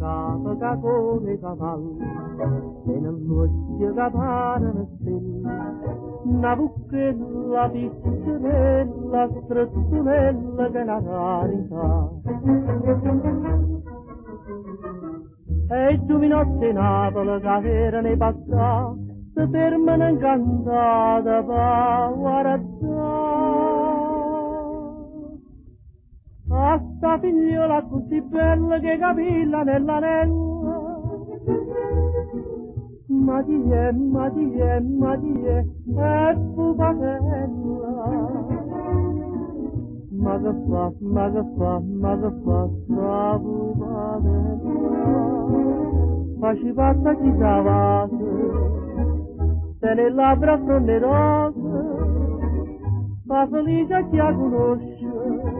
gaten gaat vol met aval. En een moedje gaat aan het spin. Nabucchella, piccinella, struttunella della carità. E giovinotte Napoli che nei passati, si fermano incantata per guardare. a sta figliola tutti belli che capilla nell'anello. Ma chi è, ma chi è, ma chi è, è pupatella. Ma che fa, ma che fa, ma che fa, sta pupatella. Faci pazza chi cavate, se le labbra sono rose, fa felice chi la conosce.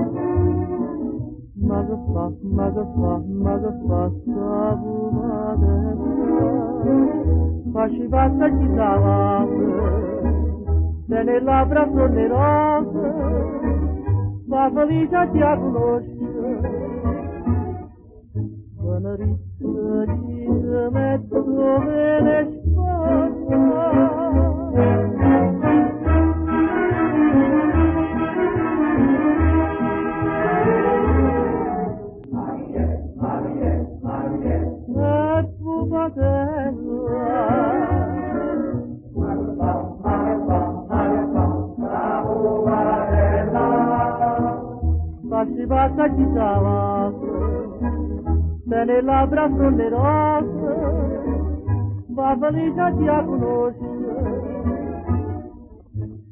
motherfuck, motherfuck, motherfuck, savu motherfuck. Faşivata kitabı, seni labra sonerası, bafalıyca tiyakuloş. Bana ritme, ritme, tümeneş, Basta ci dava, se ne labbra sono rosse, babalita ti ha conosciuto.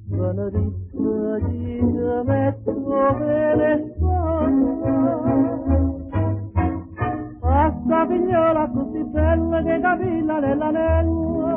Sono ricca di me, pignola, tutti pelle di gavilla nella lengua.